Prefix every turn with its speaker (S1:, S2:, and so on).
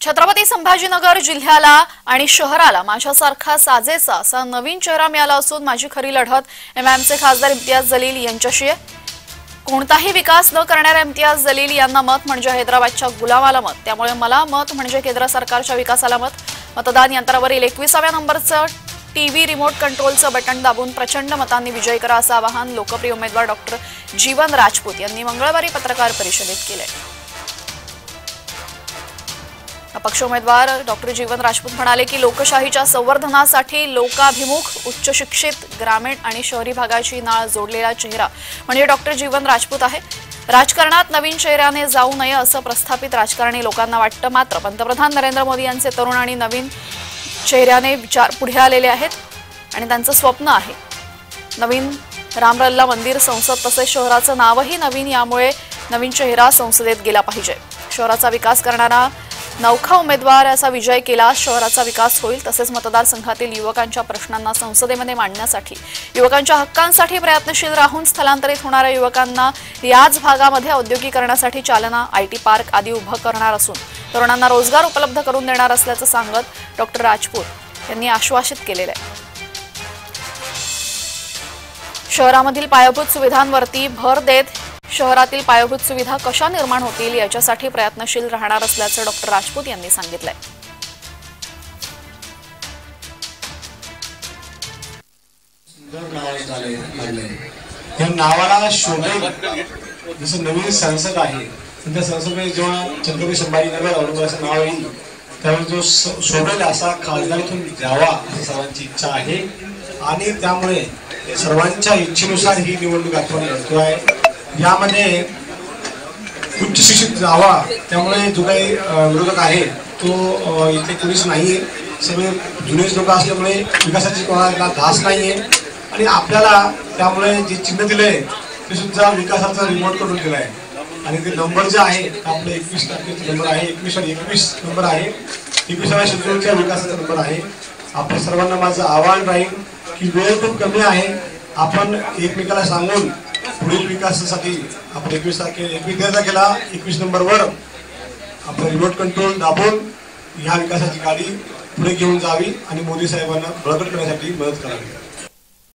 S1: छत्रपती संभाजीनगर जिल्ह्याला आणि शहराला माझ्यासारखा साजेसा असा नवीन चेहरा मिळाला असून माझी खरी लढत एमआयएमचे खासदार इम्तियाज जलील यांच्याशी आहे. कोणताही विकास न करणाऱ्या इम्तियाज जलील यांना मत म्हणजे हैदराबादच्या गुलामाला मत. त्यामुळे मला मत म्हणजे केंद्र सरकारच्या विकासाला मत. मतदान यंत्रावरील एकविसाव्या नंबरचं टीव्ही रिमोट कंट्रोलचं बटन दाबून प्रचंड मतांनी विजय करा असं आवाहन लोकप्रिय उमेदवार डॉक्टर जीवन राजपूत यांनी मंगळवारी पत्रकार परिषदेत केलंय. अपक्ष उमेदवार डॉक्टर जीवन राजपूत म्हणाले की लोकशाहीच्या संवर्धनासाठी लोकाभिमुख उच्च शिक्षित ग्रामीण आणि शहरी भागाची नाळ जोडलेला चेहरा. म्हणजे डॉक्टर जीवन राजपूत आहे. राजकारणात नवीन चेहऱ्याने जाऊ नये असं प्रस्थापित राजकारणी लोकांना वाटतं मात्र पंतप्रधान नरेंद्र मोदी यांचे तरुण आणि नवीन चेहऱ्याने विचार पुढे आलेले आहेत आणि त्यांचं स्वप्न आहे. नवीन रामलल्ला मंदिर संसद तसेच शहराचं नावही नवीन यामुळे नवीन चेहरा संसदेत गेला पाहिजे. शहराचा विकास करणारा नौखा उमेदवार असा विजय केला शहराचा विकास होईल तसेच मतदारसंघातील युवकांच्या प्रश्नांना संसदेमध्ये मांडण्यासाठी. युवकांच्या हक्कांसाठी प्रयत्नशील राहून स्थलांतरित होणाऱ्या युवकांना याच भागामध्ये औद्योगिकरणासाठी चालना आय टी पार्क आदी उभं करणार असून तरुणांना रोजगार उपलब्ध करून देणार असल्याचं सांगत डॉक्टर राजपूत यांनी आश्वासित केलेलं आहे. शहरामधील पायाभूत सुविधांवरती भर देत शहरातील पायाभूत सुविधा कशा निर्माण होतील याच्यासाठी प्रयत्नशील राहणार असल्याचं डॉक्टर राजपूत यांनी सांगितलंय.
S2: या नावाला शोभेल जसं नवीन संसद आहे त्या संसदेमध्ये जेव्हा छत्रपती संभाजीनगर असं नाव येईल त्यावेळी जो स- शोभेल असा खासदार इथून द्यावा अशी सर्वांची इच्छा आहे. आणि त्यामुळे सर्वांच्या इच्छेनुसार ही निवडणूक आपण लढतो आहे यामध्ये उच्च शिक्षित जावा त्यामुळे जो काही विरोधक आहे तो इथे कोणीच आहे सगळे जुनेच लोक असल्यामुळे विकासाची कोणाला धास आहे आणि आपल्याला त्यामुळे जे चिन्ह दिलंय ते सुद्धा विकासाचा रिमोट करून दिलाय. आणि ते नंबर जे आहे आपले एकवीस तारखेचा नंबर आहे. एकवीस आणि एकवीस नंबर आहे. एकविसाव्या शेतकऱ्यांच्या विकासाचा नंबर आहे. आपल्या सर्वांना माझं आव्हान राहील की वेळ खूप कमी आहे. आपण एकमेकाला सांगून पुढील विकासासाठी आपण एकवीस तारखे एकवीस तारखेला एकवीस नंबरवर आपलं रिमोट कंट्रोल दाबून ह्या विकासाची गाडी पुढे घेऊन जावी आणि मोदी साहेबांना बळकट करण्यासाठी मदत करावी.